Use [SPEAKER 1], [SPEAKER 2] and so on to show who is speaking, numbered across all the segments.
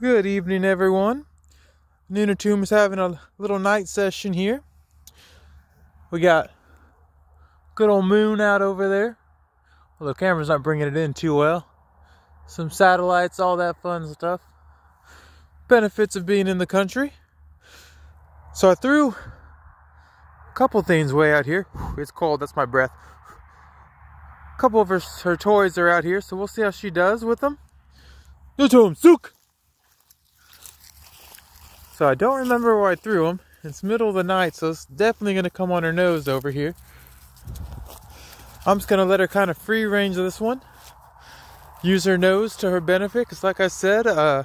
[SPEAKER 1] Good evening, everyone. Nunatum is having a little night session here. We got good old moon out over there. Well, the camera's not bringing it in too well. Some satellites, all that fun stuff. Benefits of being in the country. So I threw a couple things way out here. It's cold, that's my breath. A couple of her, her toys are out here, so we'll see how she does with them. Nutum, sook! So I don't remember where I threw them. It's middle of the night, so it's definitely going to come on her nose over here. I'm just going to let her kind of free range this one. Use her nose to her benefit, because like I said, uh,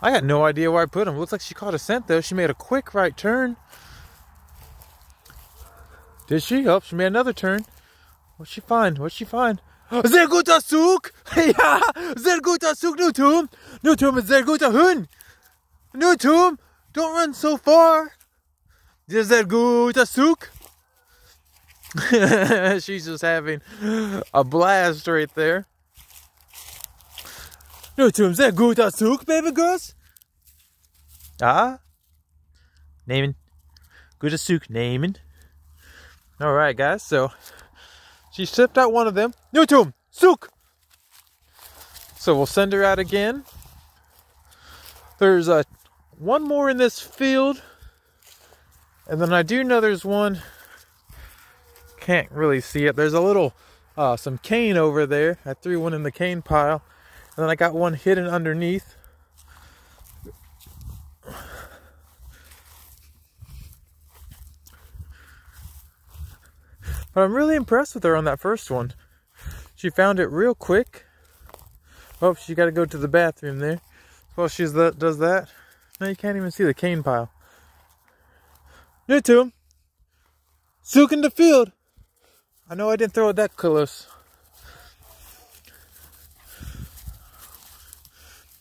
[SPEAKER 1] I had no idea where I put them. Looks like she caught a scent, though. She made a quick right turn. Did she? Oh, she made another turn. What'd she find? What'd she find? Sehr guter Zug! ja! Sehr guter Zug, Nutum! Nutum ist sehr guter Hund! No, Tom, don't run so far. Is that good, Asuk? She's just having a blast right there. No, Tom, that good, Asuk, baby girls? Ah? Naming. Good Asuk, naming. Alright, guys, so she slipped out one of them. No, Tom, Suk! So we'll send her out again. There's a one more in this field. And then I do know there's one. Can't really see it. There's a little, uh, some cane over there. I threw one in the cane pile. And then I got one hidden underneath. But I'm really impressed with her on that first one. She found it real quick. Oh, she got to go to the bathroom there. Well, she's she does that. No, you can't even see the cane pile. Nutum. In the field. I know I didn't throw it that close.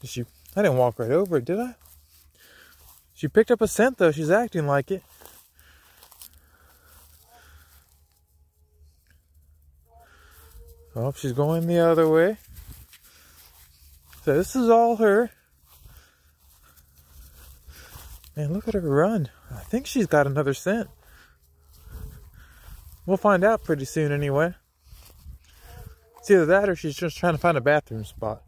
[SPEAKER 1] Did she? I didn't walk right over it, did I? She picked up a scent though. She's acting like it. Oh, she's going the other way. So this is all her. Man, look at her run. I think she's got another scent. We'll find out pretty soon anyway. It's either that or she's just trying to find a bathroom spot.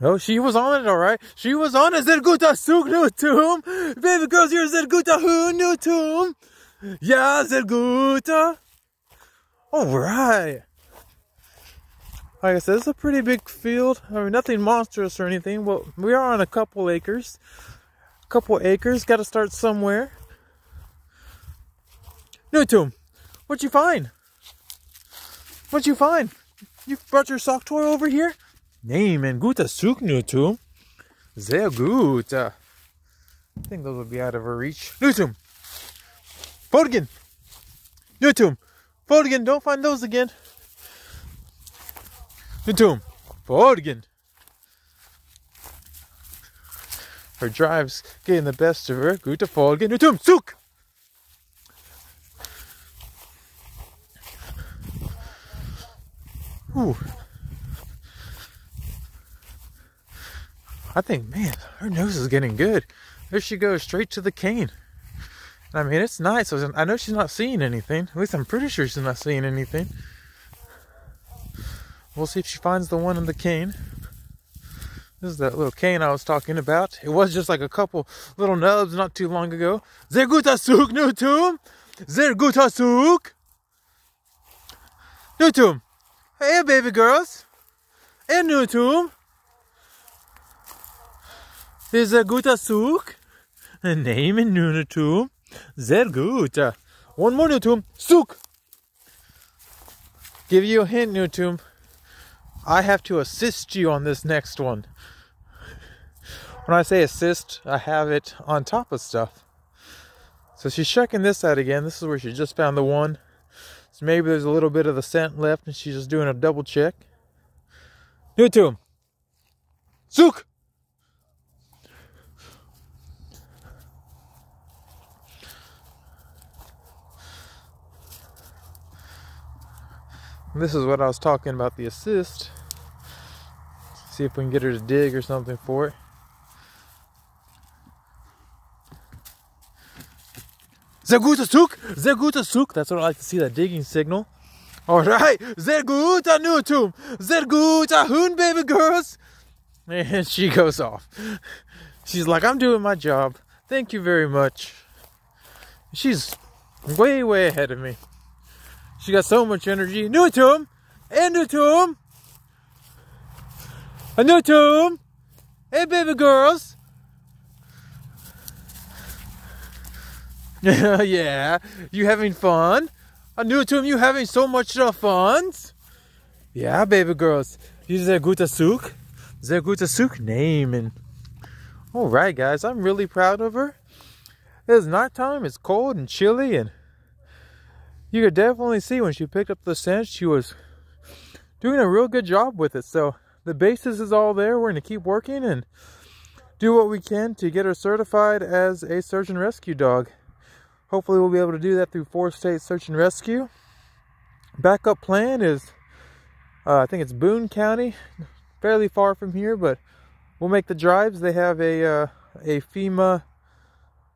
[SPEAKER 1] Oh, she was on it, all right. She was on it. Zerguta suk nutum. Baby girls, you're Zerguta hu nutum. Yeah, Zerguta. All right. Like I said, it's a pretty big field. I mean, nothing monstrous or anything, but we are on a couple acres. A couple acres. Got to start somewhere. Nutum, what'd you find? What'd you find? You brought your sock toy over here? Name and guta suk Nutum. Sehr gut. Uh, I think those would be out of her reach. Nutum. Forgen. Nutum. Forward again. Don't find those again. Into him. Forward again. Her drive's getting the best of her. Good to fall again. Into him. Sook. Ooh. I think, man, her nose is getting good. There she goes, straight to the cane. I mean, it's nice. I know she's not seeing anything. At least I'm pretty sure she's not seeing anything. We'll see if she finds the one in the cane. This is that little cane I was talking about. It was just like a couple little nubs not too long ago. Zergutasuk Nutum! Zergutasuk! Nutum! Hey, baby girls! Hey, Nutum! Is a Gutasuk! Name in Nunatum. Sehr gut. One more, Nutum. Suk! Give you a hint, Nutum. I have to assist you on this next one. When I say assist, I have it on top of stuff. So she's checking this out again. This is where she just found the one. So maybe there's a little bit of the scent left and she's just doing a double check. Nutum. Suk! This is what I was talking about the assist. See if we can get her to dig or something for it. Sehr guter Zug, sehr guter Zug. That's what I like to see, that digging signal. All right, sehr guter Nutum, sehr guter Hund, baby girls. And she goes off. She's like, I'm doing my job. Thank you very much. She's way, way ahead of me. She got so much energy. Nutum. And Nutum. A Nutum. Hey, baby girls. yeah. You having fun? A Nutum. You having so much fun? Yeah, baby girls. You sehr guter Zug. Sehr guter Zug nehmen. Alright, guys. I'm really proud of her. It's nighttime. It's cold and chilly and you could definitely see when she picked up the scent, she was doing a real good job with it. So the basis is all there. We're going to keep working and do what we can to get her certified as a search and rescue dog. Hopefully we'll be able to do that through four state search and rescue. Backup plan is, uh, I think it's Boone County, fairly far from here, but we'll make the drives. They have a, uh, a FEMA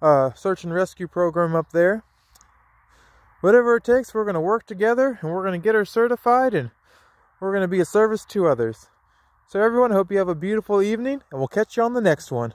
[SPEAKER 1] uh, search and rescue program up there whatever it takes, we're going to work together and we're going to get her certified and we're going to be a service to others. So everyone, I hope you have a beautiful evening and we'll catch you on the next one.